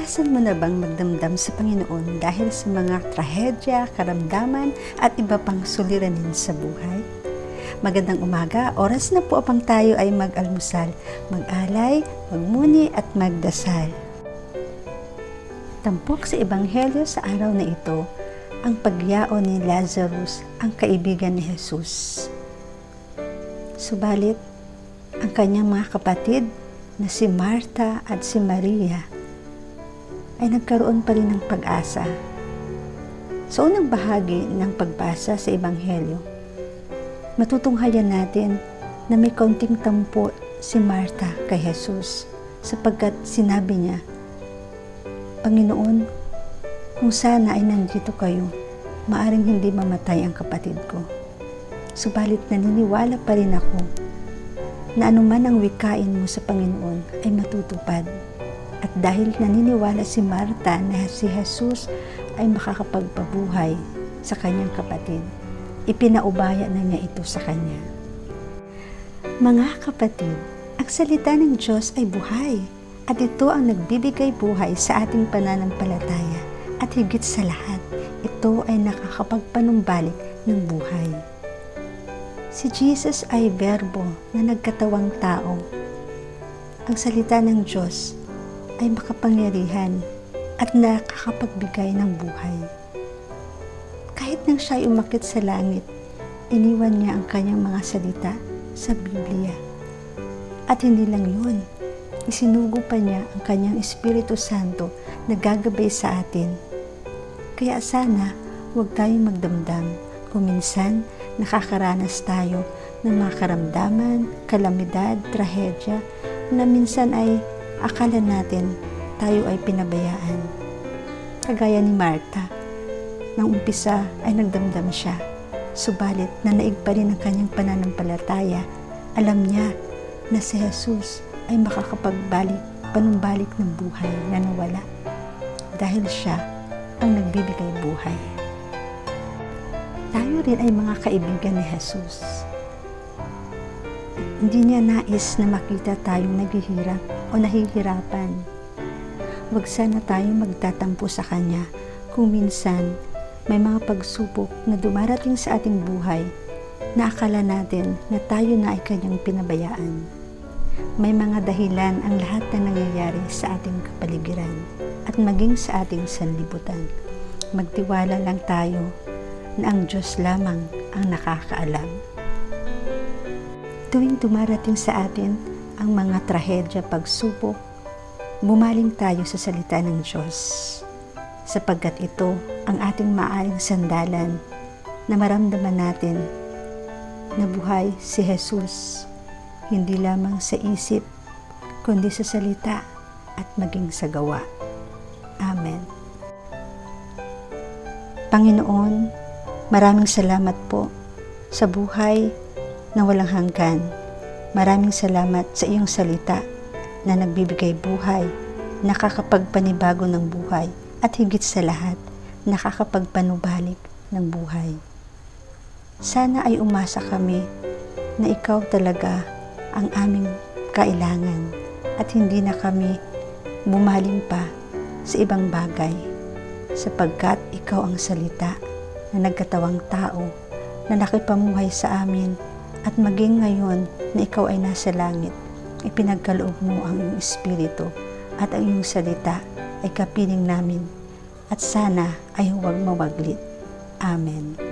Naranasan mo na bang magdamdam sa Panginoon dahil sa mga trahedya, karamdaman at iba pang suliranin sa buhay? Magandang umaga, oras na po upang tayo ay mag-almusal, mag-alay, magmuni at magdasal. Tampok sa Ebanghelyo sa araw na ito, ang pagyao ni Lazarus, ang kaibigan ni Jesus. Subalit, ang kanyang mga kapatid na si Martha at si Maria ay nagkaroon pa rin ng pag-asa. Sa unang bahagi ng pagbasa sa Ebanghelyo, matutunghayan natin na may kaunting tampo si Martha kay Jesus sapagkat sinabi niya, Panginoon, kung sana ay nandito kayo, maaring hindi mamatay ang kapatid ko. Subalit naniniwala pa rin ako na anuman ang wikain mo sa Panginoon ay matutupad at dahil naniniwala si Marta na si Jesus ay makakapagpabuhay sa kanyang kapatid, ipinaubaya na niya ito sa kanya. Mga kapatid, ang salita ng Diyos ay buhay at ito ang nagbibigay buhay sa ating pananampalataya at higit sa lahat, ito ay nakakapagpanumbalik ng buhay. Si Jesus ay verbo na nagkatawang tao. Ang salita ng Diyos ay makapangyarihan at nakakapagbigay ng buhay. Kahit nang siya ay umakit sa langit, iniwan niya ang kanyang mga salita sa Biblia. At hindi lang yun, isinugo pa niya ang kanyang Espiritu Santo na gagabay sa atin. Kaya sana, huwag tayong magdamdam kung minsan nakakaranas tayo ng mga karamdaman, kalamidad, trahedya na minsan ay akala natin tayo ay pinabayaan. Kagaya ni Martha, nang umpisa ay nagdamdam siya. Subalit nanaig pa rin ang kanyang pananampalataya. Alam niya na si Jesus ay makakapagbalik, panumbalik ng buhay na nawala. Dahil siya ang nagbibigay buhay. Tayo rin ay mga kaibigan ni Jesus. Hindi niya nais na makita tayong naghihirap o nahihirapan. Huwag sana tayong magtatampo sa Kanya kung minsan may mga pagsubok na dumarating sa ating buhay na akala natin na tayo na ay Kanyang pinabayaan. May mga dahilan ang lahat na nangyayari sa ating kapaligiran at maging sa ating sanlibutan. Magtiwala lang tayo na ang Diyos lamang ang nakakaalam. Tuwing dumarating sa atin ang mga trahedya pagsubok, bumaling tayo sa salita ng Diyos sapagkat ito ang ating maaring sandalan na maramdaman natin na buhay si Jesus hindi lamang sa isip kundi sa salita at maging sa gawa. Amen. Panginoon, maraming salamat po sa buhay na walang hanggan Maraming salamat sa iyong salita na nagbibigay buhay, nakakapagpanibago ng buhay, at higit sa lahat, nakakapagpanubalik ng buhay. Sana ay umasa kami na ikaw talaga ang aming kailangan at hindi na kami bumaling pa sa ibang bagay sapagkat ikaw ang salita na nagkatawang tao na nakipamuhay sa amin at maging ngayon na ikaw ay nasa langit, ipinagkaloob mo ang iyong espiritu at ang iyong salita ay kapiling namin at sana ay huwag mawaglit. Amen.